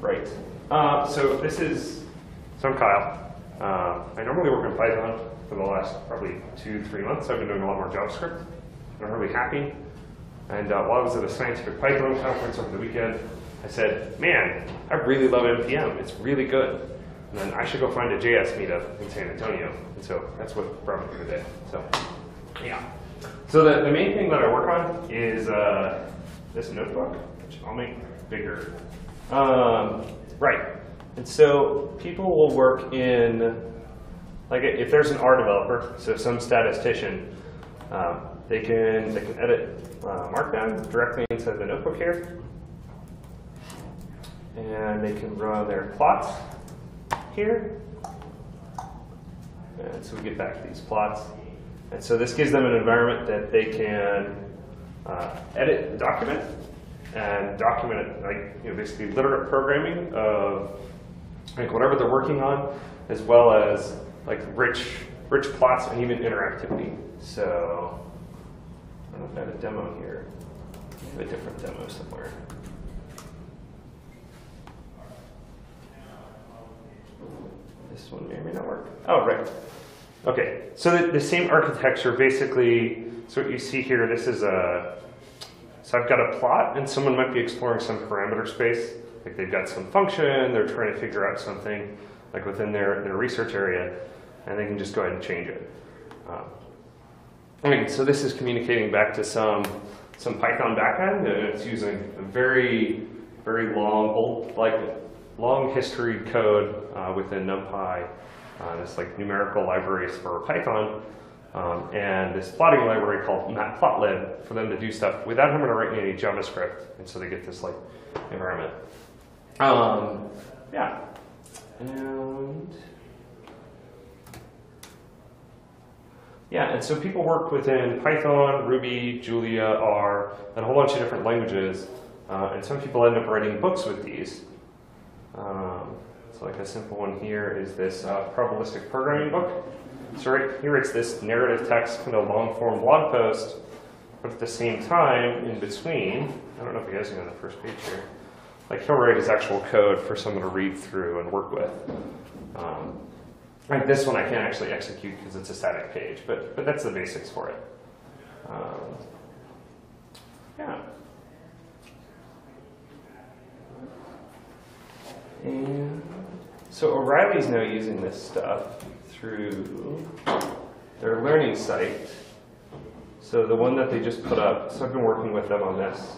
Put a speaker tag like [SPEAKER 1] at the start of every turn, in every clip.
[SPEAKER 1] Right. Uh, so this is, so I'm Kyle. Uh, I normally work in Python for the last probably two, three months. I've been doing a lot more JavaScript. I'm really happy. And uh, while I was at a scientific Python conference over the weekend, I said, man, I really love NPM. It's really good. And then I should go find a JS meetup in San Antonio. And so that's what brought me here today. So, yeah. So the, the main thing that I work on is uh, this notebook, which I'll make bigger. Um, right. And so people will work in, like if there's an R developer, so some statistician, um, they can they can edit uh, Markdown directly inside the notebook here, and they can run their plots here. And so we get back to these plots. And so this gives them an environment that they can uh, edit the document and document it, like, you know, basically literate programming of like whatever they're working on, as well as like rich, rich plots and even interactivity. So I don't know if I have a demo here. I have a different demo somewhere. This one may or may not work. Oh, right. Okay, so the, the same architecture basically, so what you see here, this is a, so I've got a plot and someone might be exploring some parameter space. Like they've got some function, they're trying to figure out something like within their, their research area, and they can just go ahead and change it. Um, so this is communicating back to some, some Python backend, and it's using a very, very long, old, like long history code uh, within NumPy, uh, this like numerical libraries for Python, um, and this plotting library called matplotlib for them to do stuff without having to write any JavaScript, and so they get this like environment. Um, yeah, and yeah, and so people work within Python, Ruby, Julia, R, and a whole bunch of different languages, uh, and some people end up writing books with these. Um, so like a simple one here is this uh, probabilistic programming book. So right here it's this narrative text kind of long form blog post, but at the same time in between, I don't know if you guys are on the first page here, like he'll write his actual code for someone to read through and work with. Um, like this one I can't actually execute because it's a static page, but, but that's the basics for it. Um, yeah. And so O'Reilly's now using this stuff through their learning site. So the one that they just put up, so I've been working with them on this,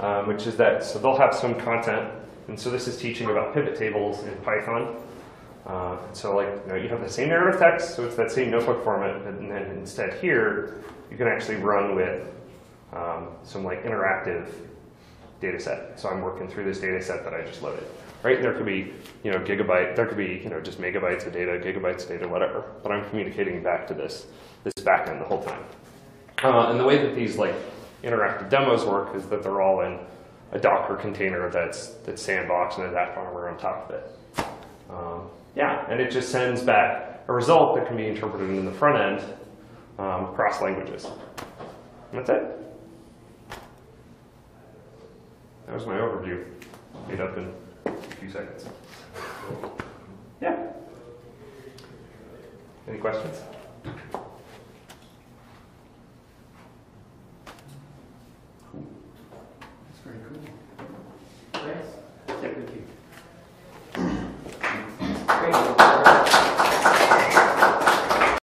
[SPEAKER 1] um, which is that, so they'll have some content, and so this is teaching about pivot tables in Python. Uh, so like, you, know, you have the same narrative text, so it's that same notebook format, and then instead here, you can actually run with um, some like interactive data set. So I'm working through this data set that I just loaded. Right? There could be, you know, gigabyte, there could be, you know, just megabytes of data, gigabytes of data, whatever. But I'm communicating back to this, this backend the whole time. Uh, and the way that these like interactive demos work is that they're all in a Docker container that's, that's sandboxed and a app on top of it. Um, yeah, and it just sends back a result that can be interpreted in the front end um, across languages. And that's it. That was my overview, made up in a few seconds. Yeah. Any questions?
[SPEAKER 2] That's very cool. Thanks.
[SPEAKER 1] Yeah.
[SPEAKER 2] Thank you.